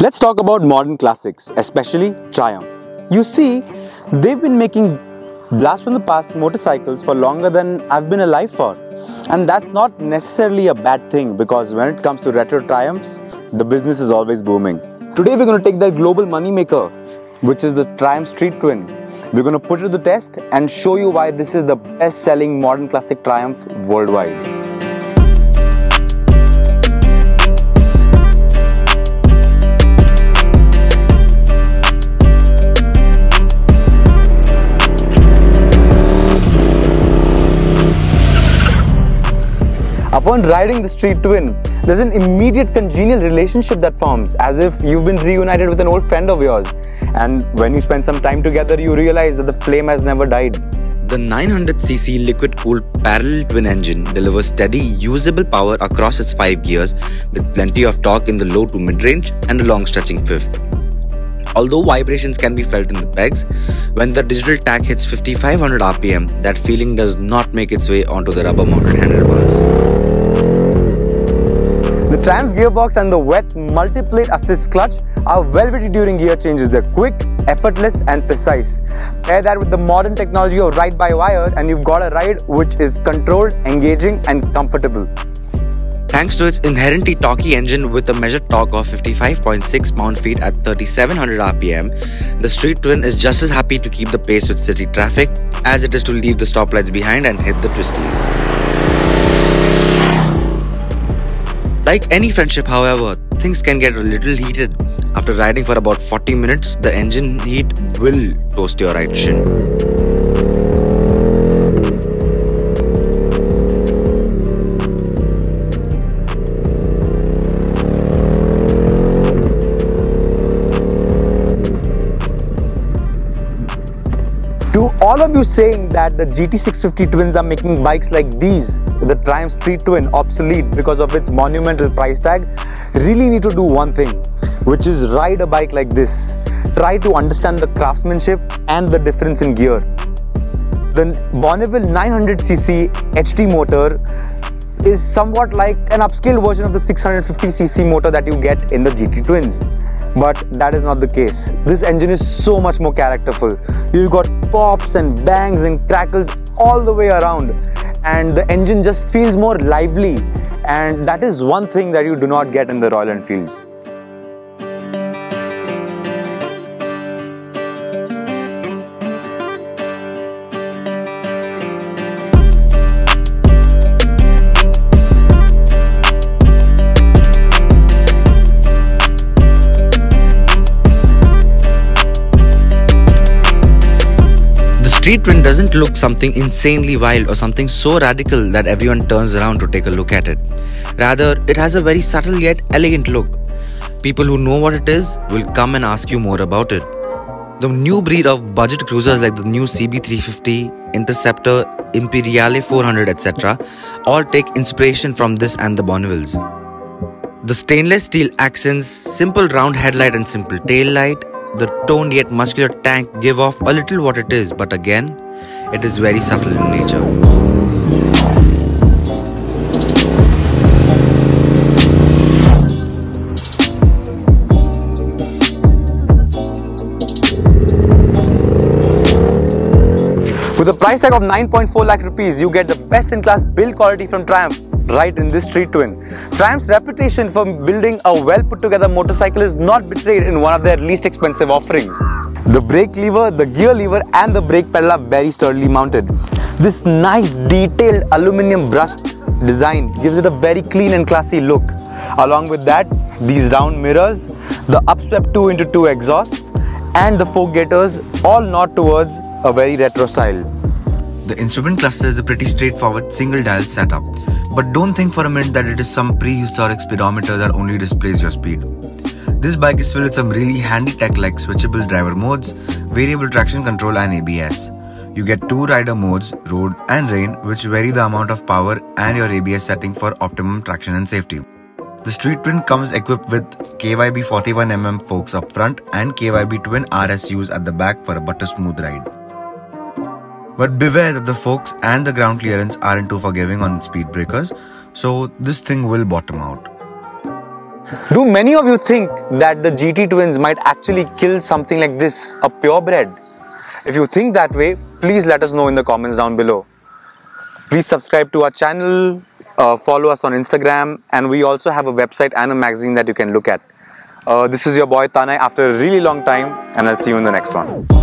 Let's talk about modern classics, especially Triumph. You see, they've been making blast from the past motorcycles for longer than I've been alive for. And that's not necessarily a bad thing because when it comes to retro Triumphs, the business is always booming. Today we're going to take that global moneymaker, which is the Triumph Street Twin. We're going to put it to the test and show you why this is the best selling modern classic Triumph worldwide. Upon riding the Street Twin, there's an immediate congenial relationship that forms, as if you've been reunited with an old friend of yours. And when you spend some time together, you realize that the flame has never died. The 900cc liquid-cooled parallel twin engine delivers steady, usable power across its 5 gears with plenty of torque in the low to mid-range and a long-stretching fifth. Although vibrations can be felt in the pegs, when the digital tach hits 5500 rpm, that feeling does not make its way onto the rubber-mounted handlebars. Triumph's gearbox and the wet multi-plate assist clutch are velvety during gear changes. They're quick, effortless and precise. Pair that with the modern technology of ride-by-wire and you've got a ride which is controlled, engaging and comfortable. Thanks to its inherently torquey engine with a measured torque of 55.6 pound-feet at 3700 rpm, the Street Twin is just as happy to keep the pace with city traffic as it is to leave the stoplights behind and hit the twisties. Like any friendship, however, things can get a little heated. After riding for about 40 minutes, the engine heat will toast your right shin. Of you saying that the GT650 twins are making bikes like these, the Triumph Street Twin, obsolete because of its monumental price tag, really need to do one thing, which is ride a bike like this. Try to understand the craftsmanship and the difference in gear. The Bonneville 900cc HT motor is somewhat like an upscale version of the 650cc motor that you get in the GT Twins but that is not the case. This engine is so much more characterful. You've got pops and bangs and crackles all the way around and the engine just feels more lively and that is one thing that you do not get in the Royal Enfields. Twin doesn't look something insanely wild or something so radical that everyone turns around to take a look at it. Rather, it has a very subtle yet elegant look. People who know what it is will come and ask you more about it. The new breed of budget cruisers like the new CB350, Interceptor, Imperiale 400, etc., all take inspiration from this and the Bonnevilles. The stainless steel accents, simple round headlight and simple tail light, the toned yet muscular tank give off a little what it is, but again, it is very subtle in nature. With a price tag of 9.4 lakh rupees, you get the best in class build quality from Triumph right in this street twin. Triumph's reputation for building a well put together motorcycle is not betrayed in one of their least expensive offerings. The brake lever, the gear lever and the brake pedal are very sturdily mounted. This nice detailed aluminium brushed design gives it a very clean and classy look. Along with that, these round mirrors, the upswept 2 into 2 exhausts and the fork gators all nod towards a very retro style. The instrument cluster is a pretty straightforward single dial setup but don't think for a minute that it is some prehistoric speedometer that only displays your speed. This bike is filled with some really handy tech like switchable driver modes, variable traction control and ABS. You get two rider modes, road and rain, which vary the amount of power and your ABS setting for optimum traction and safety. The Street Twin comes equipped with KYB 41mm forks up front and KYB twin RSUs at the back for a butter smooth ride. But beware that the forks and the ground clearance aren't too forgiving on speed breakers, so this thing will bottom out. Do many of you think that the GT twins might actually kill something like this, a purebred? If you think that way, please let us know in the comments down below. Please subscribe to our channel, uh, follow us on Instagram, and we also have a website and a magazine that you can look at. Uh, this is your boy Tanay after a really long time, and I'll see you in the next one.